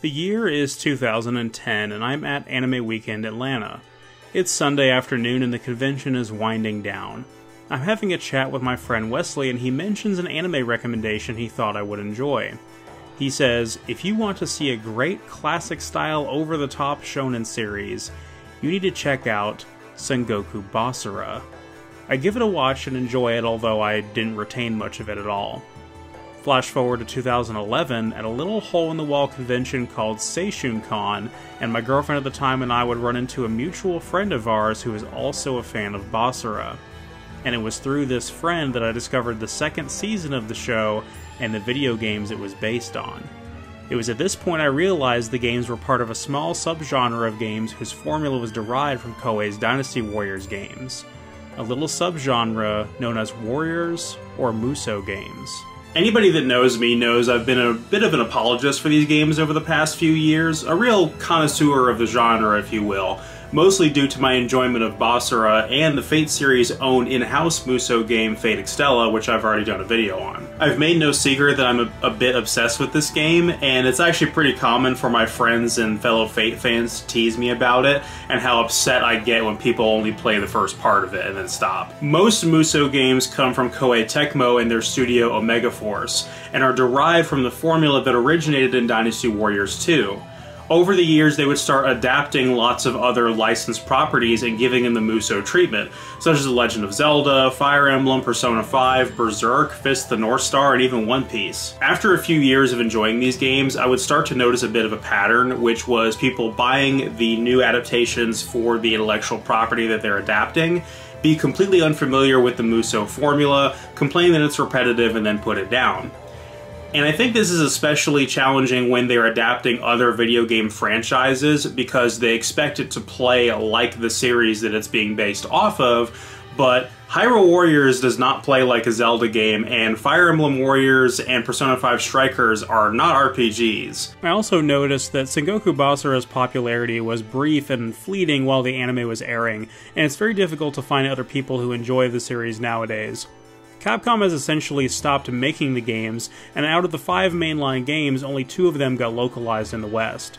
The year is 2010, and I'm at Anime Weekend Atlanta. It's Sunday afternoon, and the convention is winding down. I'm having a chat with my friend Wesley, and he mentions an anime recommendation he thought I would enjoy. He says, If you want to see a great classic style over the top shonen series, you need to check out Sengoku Basara. I give it a watch and enjoy it, although I didn't retain much of it at all. Flash forward to 2011 at a little hole in the wall convention called Seishun Con, and my girlfriend at the time and I would run into a mutual friend of ours who is also a fan of Basara. And it was through this friend that I discovered the second season of the show and the video games it was based on. It was at this point I realized the games were part of a small subgenre of games whose formula was derived from Koei's Dynasty Warriors games, a little subgenre known as Warriors or Musou games. Anybody that knows me knows I've been a bit of an apologist for these games over the past few years, a real connoisseur of the genre, if you will mostly due to my enjoyment of Basara and the Fate series' own in-house Musou game Fate Extella, which I've already done a video on. I've made no secret that I'm a, a, bit obsessed with this game, and it's actually pretty common for my friends and fellow Fate fans to tease me about it, and how upset I get when people only play the first part of it and then stop. Most Musou games come from Koei Tecmo and their studio Omega Force, and are derived from the formula that originated in Dynasty Warriors 2 over the years, they would start adapting lots of other licensed properties and giving them the Musou treatment, such as The Legend of Zelda, Fire Emblem, Persona 5, Berserk, Fist the North Star, and even One Piece. After a few years of enjoying these games, I would start to notice a bit of a pattern, which was people buying the new adaptations for the intellectual property that they're adapting, be completely unfamiliar with the Musou formula, complain that it's repetitive, and then put it down. And I think this is especially challenging when they're adapting other video game franchises because they expect it to play like the series that it's being based off of, but Hyrule Warriors does not play like a Zelda game, and Fire Emblem Warriors and Persona 5 Strikers are not RPGs. I also noticed that Sengoku Basara's popularity was brief and fleeting while the anime was airing, and it's very difficult to find other people who enjoy the series nowadays. Capcom has essentially stopped making the games, and out of the five mainline games, only two of them got localized in the West.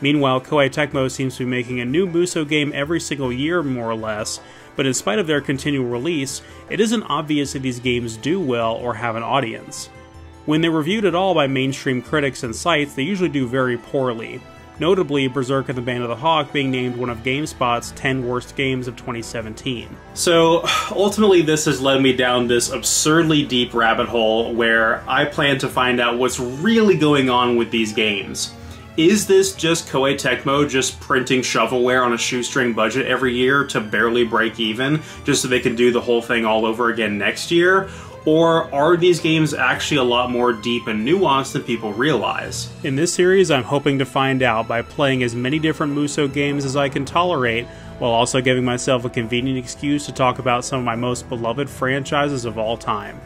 Meanwhile, Koei Tecmo seems to be making a new Musou game every single year, more or less, but in spite of their continual release, it isn't obvious that these games do well or have an audience. When they're reviewed at all by mainstream critics and sites, they usually do very poorly, notably Berserk and the Band of the Hawk being named one of GameSpot's 10 worst games of 2017. So, ultimately, this has led me down this absurdly deep rabbit hole where I plan to find out what's really going on with these games. Is this just Koei Tecmo just printing shovelware on a shoestring budget every year to barely break even, just so they can do the whole thing all over again next year? Or are these games actually a lot more deep and nuanced than people realize? In this series, I'm hoping to find out by playing as many different Musou games as I can tolerate, while also giving myself a convenient excuse to talk about some of my most beloved franchises of all time.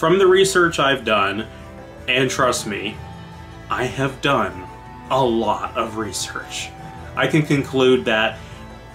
From the research I've done, and trust me, I have done a lot of research, I can conclude that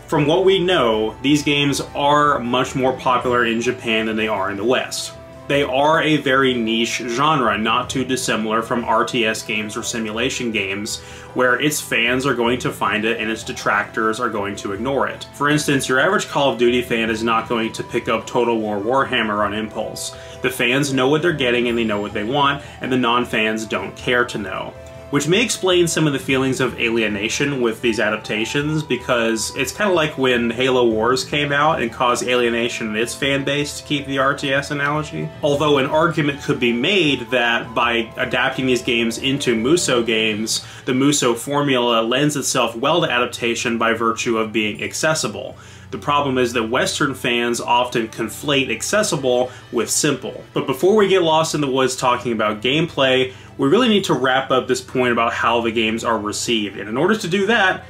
from what we know, these games are much more popular in Japan than they are in the West. They are a very niche genre, not too dissimilar from RTS games or simulation games, where its fans are going to find it and its detractors are going to ignore it. For instance, your average Call of Duty fan is not going to pick up Total War Warhammer on impulse. The fans know what they're getting and they know what they want, and the non-fans don't care to know which may explain some of the feelings of alienation with these adaptations because it's kind of like when Halo Wars came out and caused alienation in its fan base to keep the RTS analogy. Although an argument could be made that by adapting these games into Musou games, the Musou formula lends itself well to adaptation by virtue of being accessible. The problem is that Western fans often conflate accessible with simple. But before we get lost in the woods talking about gameplay, we really need to wrap up this point about how the games are received. And in order to do that,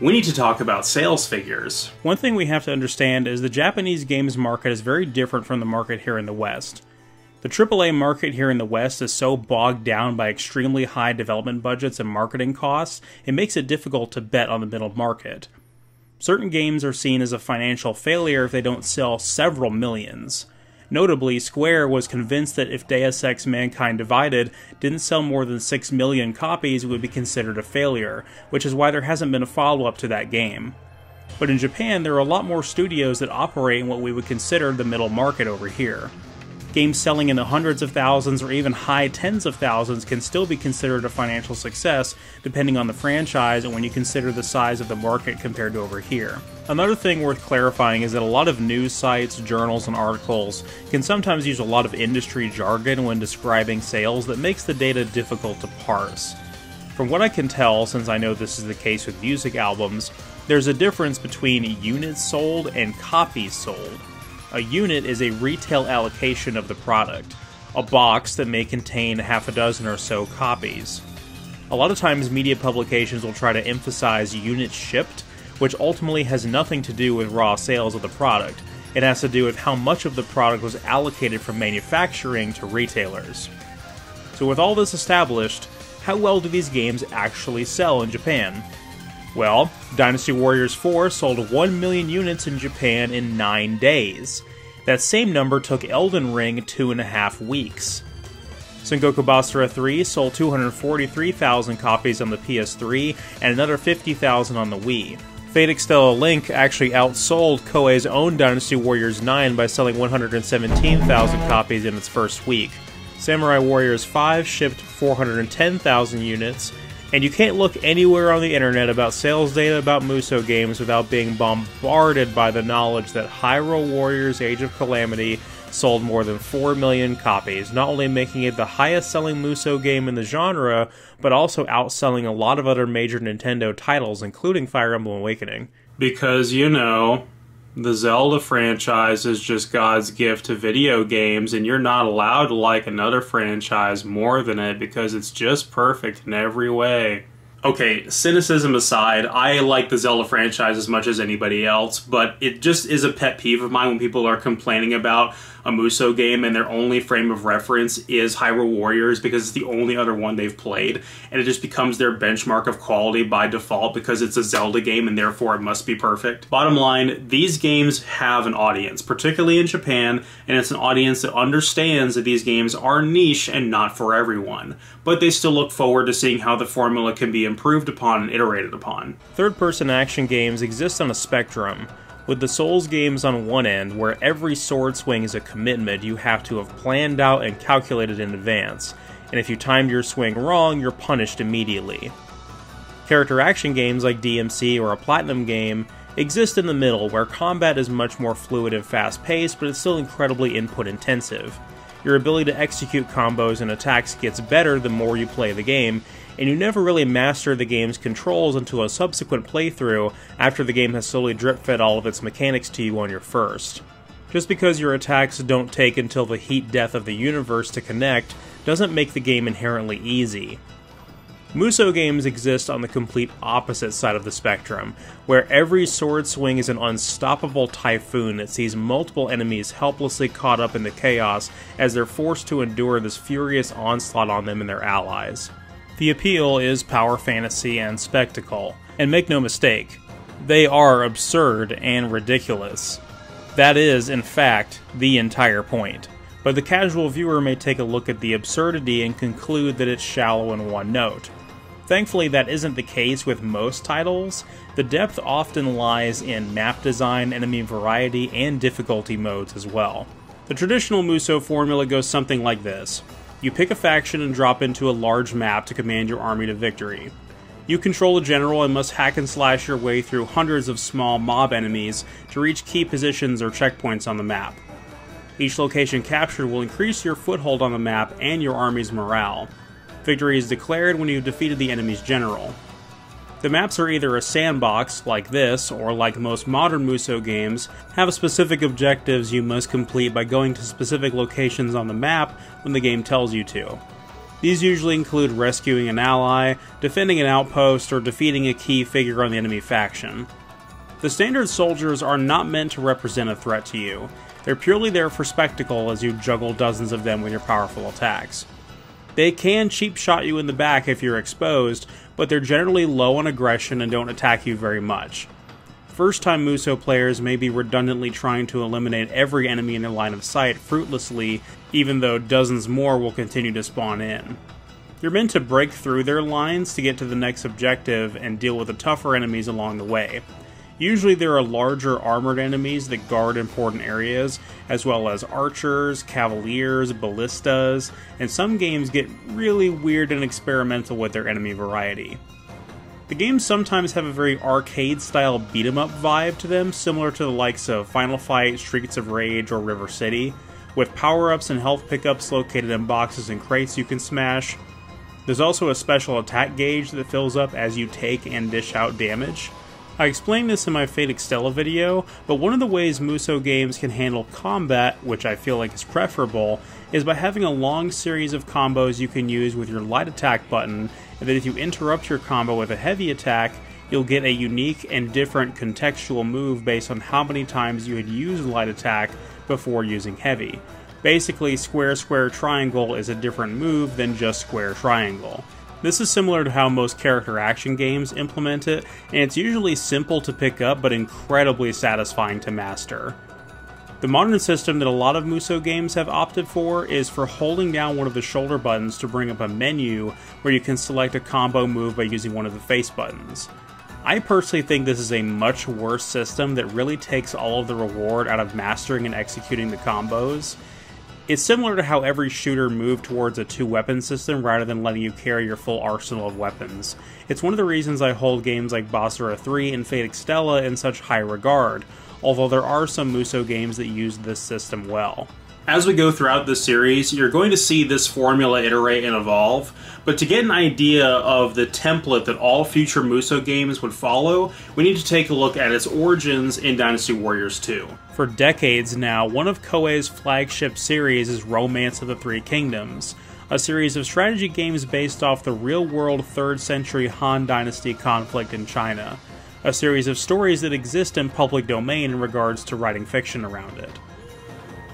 we need to talk about sales figures. One thing we have to understand is the Japanese games market is very different from the market here in the West. The AAA market here in the West is so bogged down by extremely high development budgets and marketing costs, it makes it difficult to bet on the middle market. Certain games are seen as a financial failure if they don't sell several millions. Notably, Square was convinced that if Deus Ex Mankind Divided didn't sell more than 6 million copies, it would be considered a failure, which is why there hasn't been a follow up to that game. But in Japan, there are a lot more studios that operate in what we would consider the middle market over here games selling in the hundreds of thousands or even high tens of thousands can still be considered a financial success depending on the franchise and when you consider the size of the market compared to over here. Another thing worth clarifying is that a lot of news sites, journals, and articles can sometimes use a lot of industry jargon when describing sales that makes the data difficult to parse. From what I can tell, since I know this is the case with music albums, there's a difference between units sold and copies sold. A unit is a retail allocation of the product, a box that may contain half a dozen or so copies. A lot of times, media publications will try to emphasize units shipped, which ultimately has nothing to do with raw sales of the product. It has to do with how much of the product was allocated from manufacturing to retailers. So, with all this established, how well do these games actually sell in Japan? Well, Dynasty Warriors 4 sold 1 million units in Japan in 9 days. That same number took Elden Ring two and a half weeks. Sengoku Basara 3 sold 243,000 copies on the PS3 and another 50,000 on the Wii. Fate Extella Link actually outsold Koei's own Dynasty Warriors 9 by selling 117,000 copies in its first week. Samurai Warriors 5 shipped 410,000 units, and you can't look anywhere on the internet about sales data about Musou games without being bombarded by the knowledge that Hyrule Warriors Age of Calamity sold more than 4 million copies, not only making it the highest selling Musou game in the genre, but also outselling a lot of other major Nintendo titles, including Fire Emblem Awakening. Because, you know, the Zelda franchise is just God's gift to video games, and you're not allowed to like another franchise more than it because it's just perfect in every way. Okay, cynicism aside, I like the Zelda franchise as much as anybody else, but it just is a pet peeve of mine when people are complaining about a Musou game and their only frame of reference is Hyrule Warriors because it's the only other one they've played, and it just becomes their benchmark of quality by default because it's a Zelda game and therefore it must be perfect. Bottom line, these games have an audience, particularly in Japan, and it's an audience that understands that these games are niche and not for everyone, but they still look forward to seeing how the formula can be improved upon and iterated upon. Third person action games exist on a spectrum with the Souls games on one end, where every sword swing is a commitment you have to have planned out and calculated in advance, and if you timed your swing wrong, you're punished immediately. Character action games like DMC or a Platinum game exist in the middle, where combat is much more fluid and fast paced, but it's still incredibly input intensive. Your ability to execute combos and attacks gets better the more you play the game, and you never really master the game's controls until a subsequent playthrough after the game has slowly drip fed all of its mechanics to you on your first. Just because your attacks don't take until the heat death of the universe to connect doesn't make the game inherently easy. Musou games exist on the complete opposite side of the spectrum, where every sword swing is an unstoppable typhoon that sees multiple enemies helplessly caught up in the chaos as they're forced to endure this furious onslaught on them and their allies. The appeal is power fantasy and spectacle. And make no mistake, they are absurd and ridiculous. That is, in fact, the entire point. But the casual viewer may take a look at the absurdity and conclude that it's shallow in one note. Thankfully, that isn't the case with most titles. The depth often lies in map design, enemy variety, and difficulty modes as well. The traditional Musou formula goes something like this you pick a faction and drop into a large map to command your army to victory. You control a general and must hack and slash your way through hundreds of small mob enemies to reach key positions or checkpoints on the map. Each location captured will increase your foothold on the map and your army's morale. Victory is declared when you've defeated the enemy's general. The maps are either a sandbox, like this, or like most modern Musou games, have specific objectives you must complete by going to specific locations on the map when the game tells you to. These usually include rescuing an ally, defending an outpost, or defeating a key figure on the enemy faction. The standard soldiers are not meant to represent a threat to you, they're purely there for spectacle as you juggle dozens of them with your powerful attacks. They can cheap shot you in the back if you're exposed, but they're generally low on aggression and don't attack you very much. First time Musou players may be redundantly trying to eliminate every enemy in their line of sight fruitlessly, even though dozens more will continue to spawn in. You're meant to break through their lines to get to the next objective and deal with the tougher enemies along the way. Usually there are larger armored enemies that guard important areas, as well as archers, cavaliers, ballistas, and some games get really weird and experimental with their enemy variety. The games sometimes have a very arcade style beat 'em up vibe to them, similar to the likes of Final Fight, Streets of Rage, or River City, with power ups and health pickups located in boxes and crates you can smash. There's also a special attack gauge that fills up as you take and dish out damage. I explained this in my Fate Extella video, but one of the ways Musou games can handle combat, which I feel like is preferable, is by having a long series of combos you can use with your light attack button, and that if you interrupt your combo with a heavy attack, you'll get a unique and different contextual move based on how many times you had used light attack before using heavy. Basically, square square triangle is a different move than just square triangle. This is similar to how most character action games implement it, and it's usually simple to pick up but incredibly satisfying to master. The modern system that a lot of Musou games have opted for is for holding down one of the shoulder buttons to bring up a menu where you can select a combo move by using one of the face buttons. I personally think this is a much worse system that really takes all of the reward out of mastering and executing the combos, it's similar to how every shooter moved towards a two weapon system rather than letting you carry your full arsenal of weapons. It's one of the reasons I hold games like Basara 3 and Fate Extella in such high regard, although there are some Musou games that use this system well. As we go throughout this series, you're going to see this formula iterate and evolve, but to get an idea of the template that all future Musou games would follow, we need to take a look at its origins in Dynasty Warriors 2. For decades now, one of Koei's flagship series is Romance of the Three Kingdoms, a series of strategy games based off the real world 3rd century Han Dynasty conflict in China, a series of stories that exist in public domain in regards to writing fiction around it.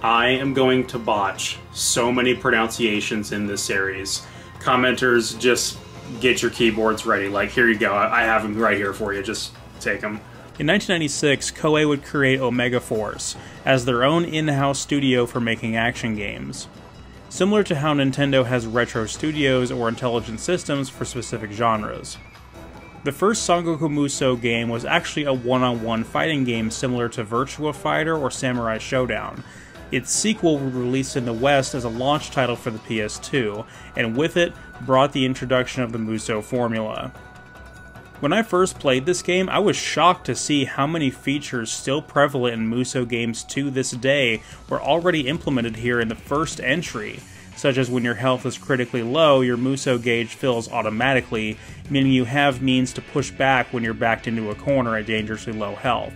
I am going to botch so many pronunciations in this series. Commenters, just get your keyboards ready. Like, here you go. I have them right here for you. Just take them. In 1996, Koei would create Omega Force as their own in house studio for making action games. Similar to how Nintendo has retro studios or intelligent systems for specific genres. The first Sangoku Musou game was actually a one on one fighting game similar to Virtua Fighter or Samurai Shodown, its sequel was released in the West as a launch title for the PS2, and with it brought the introduction of the Musou formula. When I first played this game, I was shocked to see how many features still prevalent in Musou games to this day were already implemented here in the first entry, such as when your health is critically low, your Musou gauge fills automatically, meaning you have means to push back when you're backed into a corner at dangerously low health.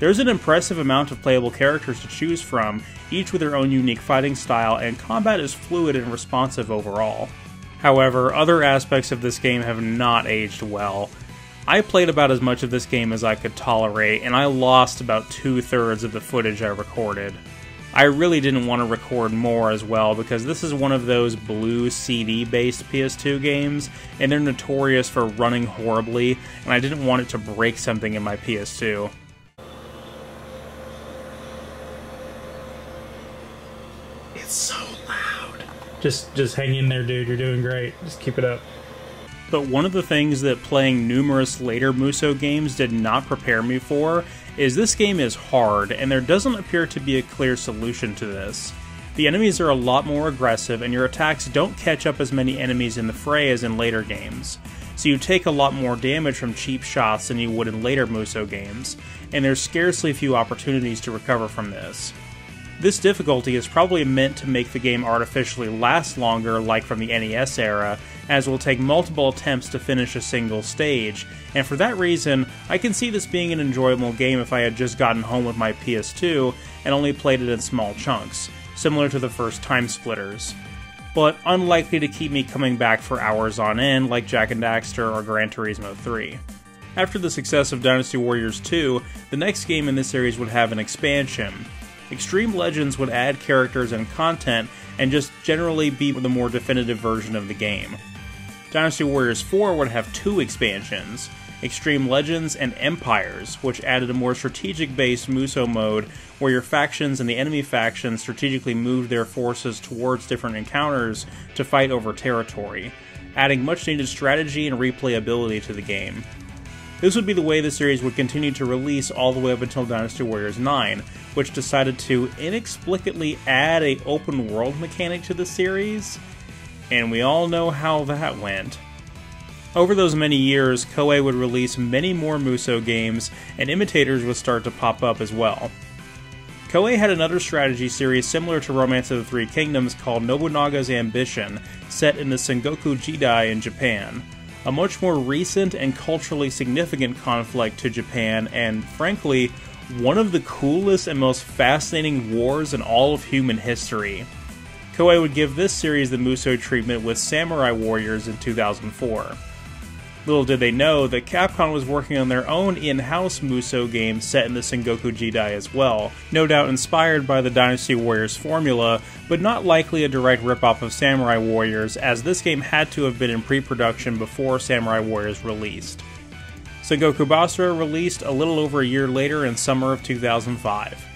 There's an impressive amount of playable characters to choose from, each with their own unique fighting style, and combat is fluid and responsive overall. However, other aspects of this game have not aged well. I played about as much of this game as I could tolerate, and I lost about two thirds of the footage I recorded. I really didn't want to record more as well because this is one of those blue CD based PS2 games, and they're notorious for running horribly, and I didn't want it to break something in my PS2. It's so loud. Just just hang in there, dude. You're doing great. Just keep it up. But one of the things that playing numerous later Musou games did not prepare me for is this game is hard, and there doesn't appear to be a clear solution to this. The enemies are a lot more aggressive, and your attacks don't catch up as many enemies in the fray as in later games. So you take a lot more damage from cheap shots than you would in later Musou games, and there's scarcely few opportunities to recover from this. This difficulty is probably meant to make the game artificially last longer, like from the NES era, as will take multiple attempts to finish a single stage, and for that reason, I can see this being an enjoyable game if I had just gotten home with my PS2 and only played it in small chunks, similar to the first TimeSplitters. But unlikely to keep me coming back for hours on end like Jak and Daxter or Gran Turismo 3. After the success of Dynasty Warriors 2, the next game in this series would have an expansion, Extreme Legends would add characters and content and just generally be the more definitive version of the game. Dynasty Warriors 4 would have two expansions Extreme Legends and Empires, which added a more strategic based Musou mode where your factions and the enemy factions strategically moved their forces towards different encounters to fight over territory, adding much needed strategy and replayability to the game. This would be the way the series would continue to release all the way up until Dynasty Warriors 9, which decided to inexplicably add a open world mechanic to the series, and we all know how that went. Over those many years, Koei would release many more Musou games, and imitators would start to pop up as well. Koei had another strategy series similar to Romance of the Three Kingdoms called Nobunaga's Ambition, set in the Sengoku Jidai in Japan. A much more recent and culturally significant conflict to Japan, and frankly, one of the coolest and most fascinating wars in all of human history. Koei would give this series the Musou treatment with Samurai Warriors in 2004. Little did they know that Capcom was working on their own in-house Musou game set in the Sengoku Jidai as well, no doubt inspired by the Dynasty Warriors formula, but not likely a direct ripoff of Samurai Warriors, as this game had to have been in pre-production before Samurai Warriors released. Sengoku Basara released a little over a year later in summer of 2005.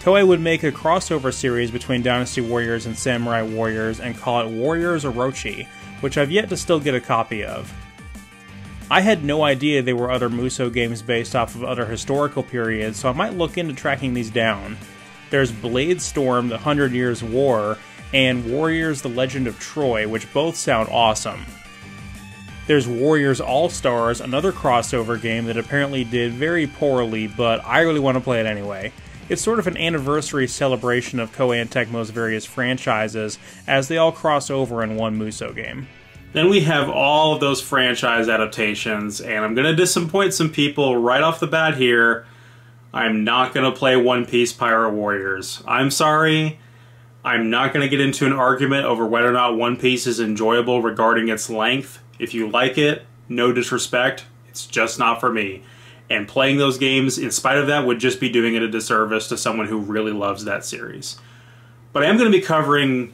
Koei would make a crossover series between Dynasty Warriors and Samurai Warriors and call it Warriors Orochi, which I've yet to still get a copy of. I had no idea there were other Musou games based off of other historical periods, so I might look into tracking these down. There's Bladestorm, The Hundred Years' War, and Warriors The Legend of Troy, which both sound awesome. There's Warriors All Stars, another crossover game that apparently did very poorly, but I really want to play it anyway. It's sort of an anniversary celebration of Koei Tecmo's various franchises as they all cross over in one Musou game. Then we have all of those franchise adaptations, and I'm going to disappoint some people right off the bat here. I'm not going to play One Piece Pirate Warriors. I'm sorry. I'm not going to get into an argument over whether or not One Piece is enjoyable regarding its length. If you like it, no disrespect, it's just not for me. And playing those games, in spite of that, would just be doing it a disservice to someone who really loves that series. But I am going to be covering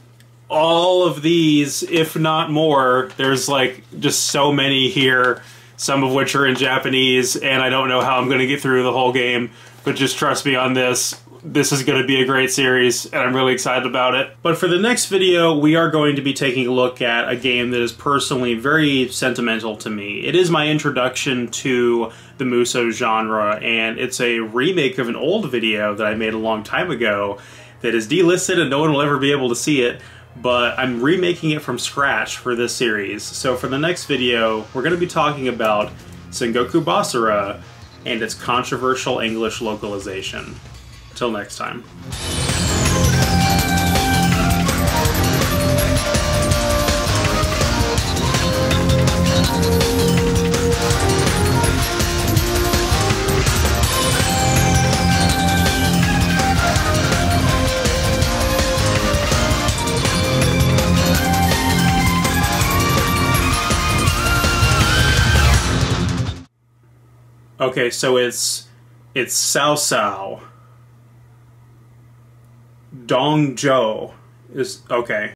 all of these, if not more. There's like just so many here, some of which are in Japanese, and I don't know how I'm going to get through the whole game. But just trust me on this this is going to be a great series, and I'm really excited about it. But for the next video, we are going to be taking a look at a game that is personally very sentimental to me. It is my introduction to the Musou genre, and it's a remake of an old video that I made a long time ago that is delisted and no one will ever be able to see it but I'm remaking it from scratch for this series. So for the next video, we're going to be talking about Sengoku Basara and its controversial English localization. Till next time. Okay, so it's it's Cao Cao. Dong Zhuo is okay.